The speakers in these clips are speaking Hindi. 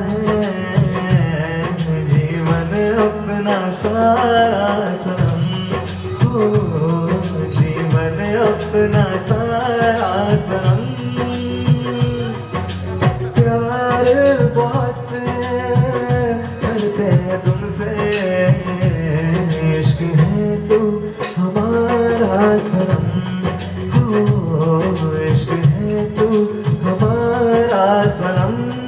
है जीवन अपना सारा सनम। हो जीवन अपना सारा सनम। प्यार बहुत करते हैं तुमसे, इश्क है तू हमारा सनम। हो इश्क है तू हमारा सनम।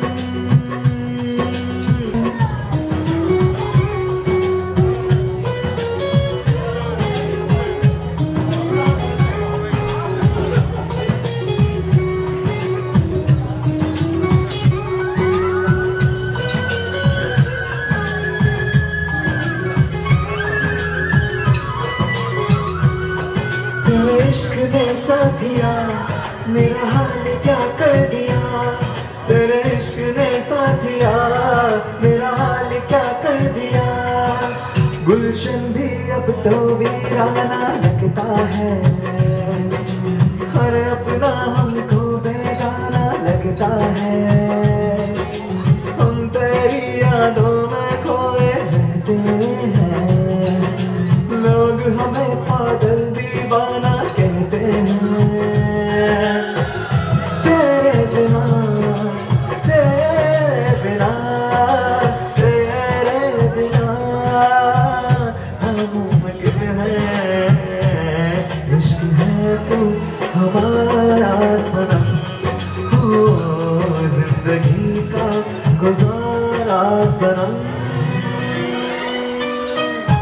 तेरे इश्क ने साथिया, मेरा हाल क्या कर दिया? तेरे इश्क ने साथिया, मेरा हाल क्या कर दिया? गुलशन भी अब तो वीराना लगता है। हर अपना हमको बेगाना लगता है। हम तेरी यादों में खोए रहते हैं। लोग हमें पागल तू हमारा सनम हो ज़िंदगी का गुजारा सनम